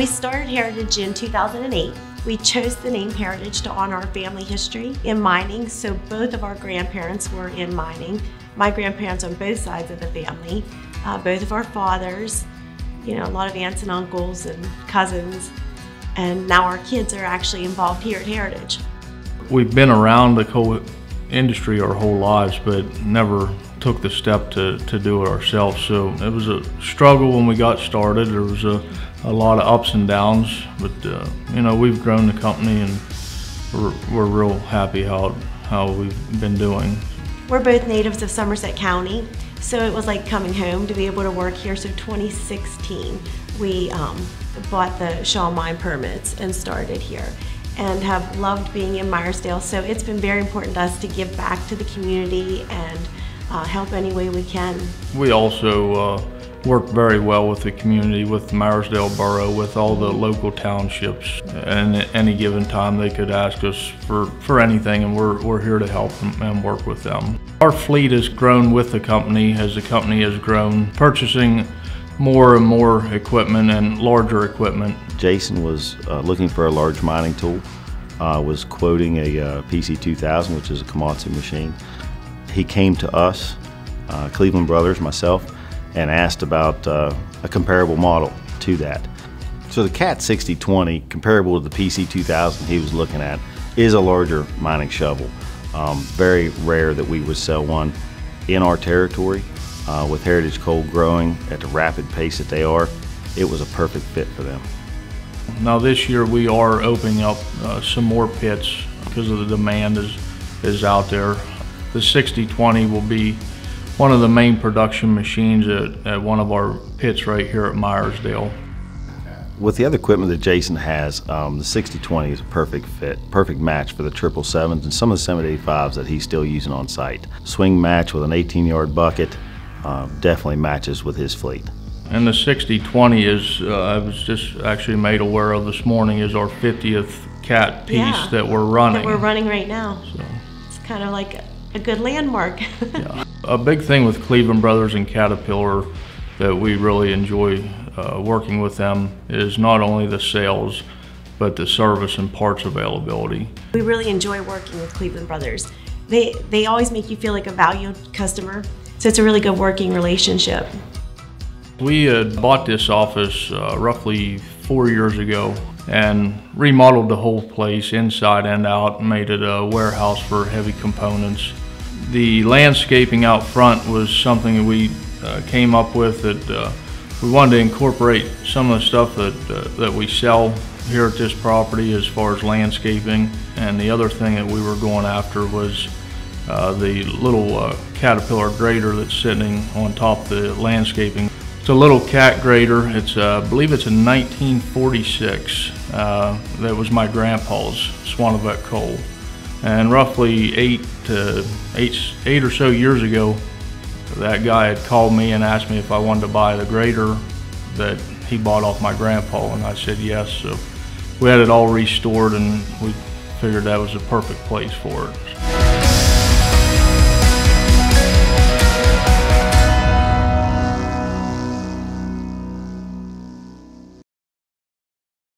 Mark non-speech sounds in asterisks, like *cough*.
Heritage in 2008. We chose the name Heritage to honor our family history in mining, so both of our grandparents were in mining. My grandparents on both sides of the family, uh, both of our fathers, you know, a lot of aunts and uncles and cousins, and now our kids are actually involved here at Heritage. We've been around the coal industry our whole lives, but never took the step to, to do it ourselves. So it was a struggle when we got started. There was a, a lot of ups and downs, but uh, you know we've grown the company and we're, we're real happy how how we've been doing. We're both natives of Somerset County, so it was like coming home to be able to work here. So 2016, we um, bought the Shaw Mine permits and started here and have loved being in Meyersdale. So it's been very important to us to give back to the community and uh, help any way we can. We also uh, work very well with the community, with Meyersdale Borough, with all the local townships. And at any given time, they could ask us for, for anything, and we're, we're here to help them and work with them. Our fleet has grown with the company as the company has grown, purchasing more and more equipment and larger equipment. Jason was uh, looking for a large mining tool, uh, was quoting a uh, PC2000, which is a Komatsu machine. He came to us, uh, Cleveland Brothers, myself, and asked about uh, a comparable model to that. So the CAT 6020, comparable to the PC2000 he was looking at, is a larger mining shovel. Um, very rare that we would sell one in our territory. Uh, with Heritage Coal growing at the rapid pace that they are, it was a perfect fit for them. Now this year we are opening up uh, some more pits because of the demand is, is out there. The 6020 will be one of the main production machines at, at one of our pits right here at Meyersdale. With the other equipment that Jason has, um, the 6020 is a perfect fit, perfect match for the 777s and some of the 785s that he's still using on site. Swing match with an 18 yard bucket uh, definitely matches with his fleet. And the 6020 is, uh, I was just actually made aware of this morning, is our 50th CAT piece Yeah, that we're running. That we're running right now. So, It's kind of like a good landmark. *laughs* yeah. A big thing with Cleveland Brothers and Caterpillar that we really enjoy uh, working with them is not only the sales, but the service and parts availability. we really enjoy working with Cleveland Brothers. They, they always make you feel like a valued customer, so it's a really good working relationship. We had bought this office uh, roughly four years ago and remodeled the whole place inside and out, made it a warehouse for heavy components. The landscaping out front was something that we uh, came up with that uh, we wanted to incorporate some of the stuff that, uh, that we sell here at this property as far as landscaping. And the other thing that we were going after was uh, the little uh, Caterpillar grader that's sitting on top of the landscaping. It's a little cat grader. It's, uh, I believe it's a 1946. Uh, that was my grandpa's Swanovec coal. And roughly eight to eight, eight or so years ago, that guy had called me and asked me if I wanted to buy the grader that he bought off my grandpa, and I said yes. So we had it all restored, and we figured that was the perfect place for it.